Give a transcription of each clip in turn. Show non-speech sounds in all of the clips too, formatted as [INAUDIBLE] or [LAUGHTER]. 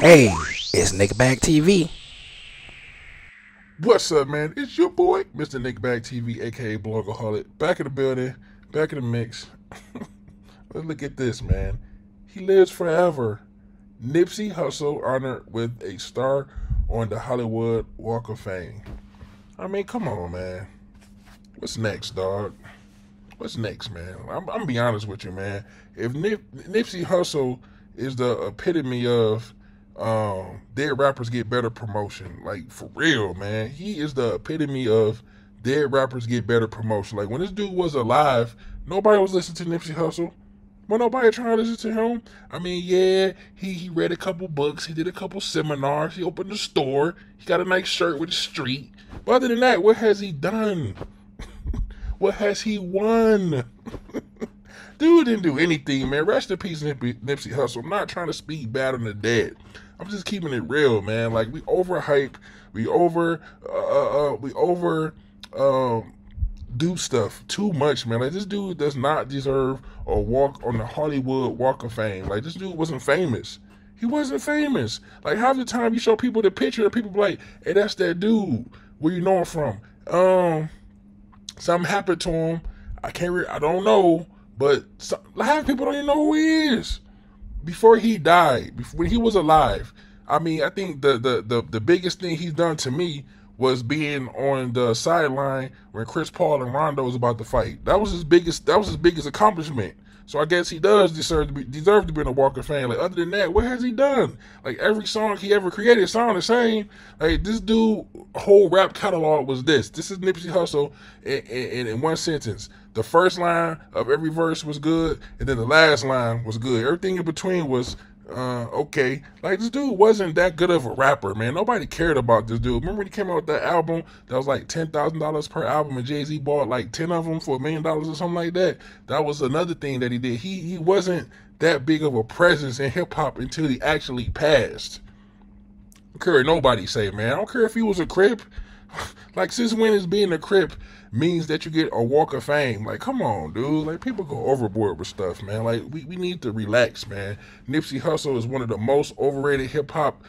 Hey, it's Nickbag TV. What's up, man? It's your boy, Mr. Nickbag TV, aka Blogaholic. Back in the building, back in the mix. [LAUGHS] Let's look at this, man. He lives forever. Nipsey Hussle honored with a star on the Hollywood Walk of Fame. I mean, come on, man. What's next, dog? What's next, man? I'm, I'm gonna be honest with you, man. If Nip, Nipsey Hussle is the epitome of um, dead rappers get better promotion. Like for real, man. He is the epitome of dead rappers get better promotion. Like when this dude was alive, nobody was listening to Nipsey Hussle. Well, nobody trying to listen to him. I mean, yeah, he, he read a couple books, he did a couple seminars, he opened a store, he got a nice shirt with the street. But other than that, what has he done? [LAUGHS] what has he won? [LAUGHS] Dude didn't do anything, man. Rest in peace, Nipsey, Nipsey Hussle. I'm not trying to speak bad on the dead. I'm just keeping it real, man. Like we overhype, we over, uh, uh, uh, we over, um, do stuff too much, man. Like this dude does not deserve a walk on the Hollywood Walk of Fame. Like this dude wasn't famous. He wasn't famous. Like half the time you show people the picture, people like, "Hey, that's that dude. Where you know him from?" Um, something happened to him. I can't. Re- I don't know. But some, half people don't even know who he is before he died, before, when he was alive. I mean, I think the, the the the biggest thing he's done to me was being on the sideline when Chris Paul and Rondo was about to fight. That was his biggest. That was his biggest accomplishment. So I guess he does deserve to be deserve to be in a Walk of Fame. Like other than that, what has he done? Like every song he ever created sound the same. Like this dude whole rap catalog was this. This is Nipsey Hussle in, in, in one sentence. The first line of every verse was good, and then the last line was good. Everything in between was uh, okay. Like this dude wasn't that good of a rapper, man. Nobody cared about this dude. Remember when he came out with that album that was like ten thousand dollars per album, and Jay Z bought like ten of them for a million dollars or something like that. That was another thing that he did. He he wasn't that big of a presence in hip hop until he actually passed. I don't care nobody say, man. I don't care if he was a crip. [LAUGHS] like since when is being a crip means that you get a walk of fame? Like, come on, dude. Like people go overboard with stuff, man. Like we, we need to relax, man. Nipsey Hussle is one of the most overrated hip hop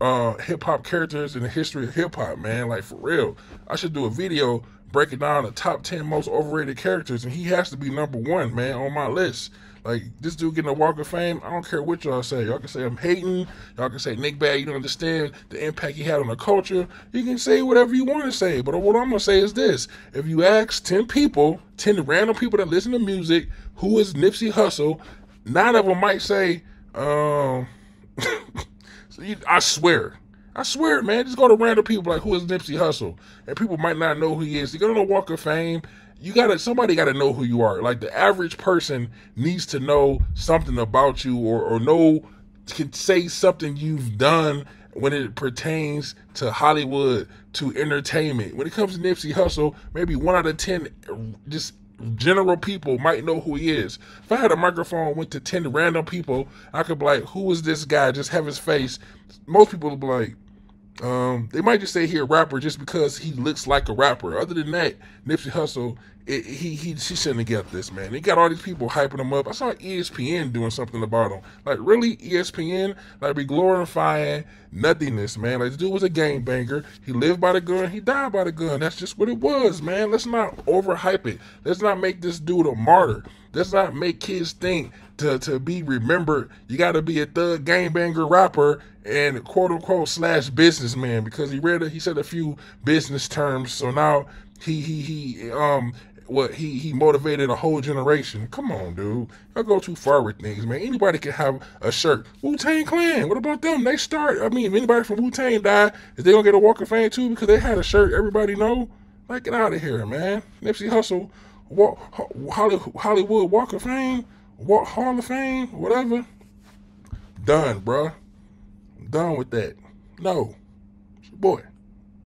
uh hip hop characters in the history of hip hop, man. Like for real. I should do a video breaking down the top ten most overrated characters, and he has to be number one, man, on my list. Like this dude getting a Walk of Fame, I don't care what y'all say. Y'all can say I'm hating. Y'all can say Nick Bag. You don't understand the impact he had on the culture. You can say whatever you want to say. But what I'm gonna say is this: if you ask ten people, ten random people that listen to music, who is Nipsey Hussle, nine of them might say, um, [LAUGHS] I swear. I swear, man, just go to random people like, who is Nipsey Hussle? And people might not know who he is. You go to the Walk of Fame, you gotta somebody gotta know who you are. Like the average person needs to know something about you or, or know can say something you've done when it pertains to Hollywood, to entertainment. When it comes to Nipsey Hussle, maybe one out of ten just general people might know who he is. If I had a microphone, went to 10 random people, I could be like, who is this guy? Just have his face. Most people would be like, um, they might just say he a rapper just because he looks like a rapper. Other than that, Nipsey Hussle, it, he he he shouldn't have got this man. He got all these people hyping him up. I saw ESPN doing something about him. Like really, ESPN like be glorifying nothingness, man. Like this dude was a game banger. He lived by the gun. He died by the gun. That's just what it was, man. Let's not overhype it. Let's not make this dude a martyr. Let's not make kids think to, to be remembered, you got to be a thug gangbanger rapper and quote unquote slash businessman because he read a, he said a few business terms. So now he he he um what he he motivated a whole generation. Come on, dude. I go too far with things, man. Anybody can have a shirt. Wu Tang Clan. What about them? They start. I mean, if anybody from Wu Tang died, is they gonna get a Walk of Fame too because they had a shirt everybody know? Like, get out of here, man. Nipsey Hussle, Hollywood Walk of Fame. What Hall of Fame, whatever. Done, bruh. Done with that. No. Boy.